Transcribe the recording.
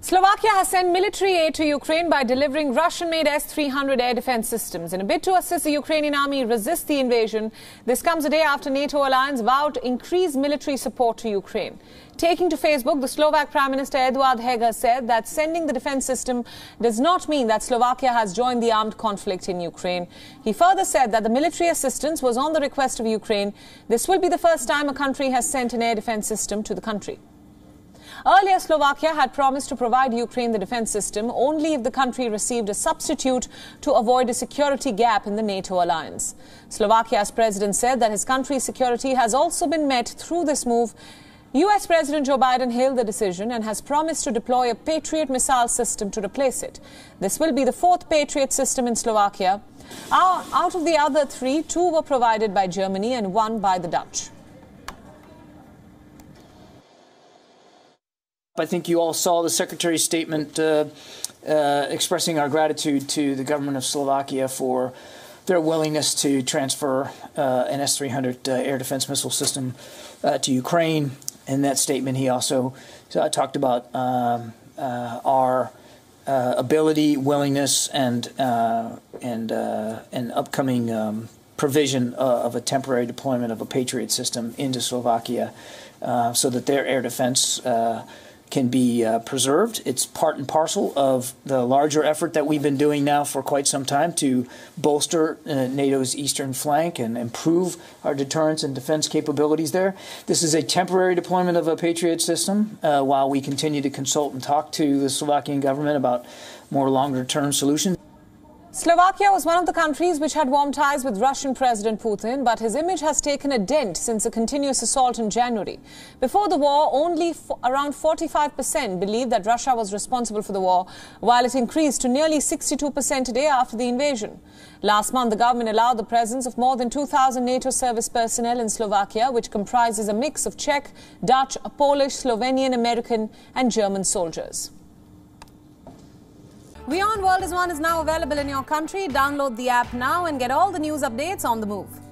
Slovakia has sent military aid to Ukraine by delivering Russian-made S-300 air defense systems. In a bid to assist the Ukrainian army resist the invasion, this comes a day after NATO alliance vowed to increase military support to Ukraine. Taking to Facebook, the Slovak Prime Minister Eduard Heger said that sending the defense system does not mean that Slovakia has joined the armed conflict in Ukraine. He further said that the military assistance was on the request of Ukraine. This will be the first time a country has sent an air defense system to the country. Earlier, Slovakia had promised to provide Ukraine the defense system only if the country received a substitute to avoid a security gap in the NATO alliance. Slovakia's president said that his country's security has also been met through this move. US President Joe Biden hailed the decision and has promised to deploy a Patriot missile system to replace it. This will be the fourth Patriot system in Slovakia. Out of the other three, two were provided by Germany and one by the Dutch. I think you all saw the Secretary's statement uh, uh, expressing our gratitude to the government of Slovakia for their willingness to transfer uh, an S 300 uh, air defense missile system uh, to Ukraine. In that statement, he also uh, talked about um, our ability, willingness, and and and upcoming um, provision of a temporary deployment of a Patriot system into Slovakia, so that their air defense can be uh, preserved. It's part and parcel of the larger effort that we've been doing now for quite some time to bolster uh, NATO's eastern flank and improve our deterrence and defense capabilities there. This is a temporary deployment of a Patriot system uh, while we continue to consult and talk to the Slovakian government about more longer term solutions. Slovakia was one of the countries which had warm ties with Russian President Putin, but his image has taken a dent since a continuous assault in January. Before the war, only around 45% believed that Russia was responsible for the war, while it increased to nearly 62% today after the invasion. Last month, the government allowed the presence of more than 2,000 NATO service personnel in Slovakia, which comprises a mix of Czech, Dutch, Polish, Slovenian, American, and German soldiers. WION World is One is now available in your country. Download the app now and get all the news updates on the move.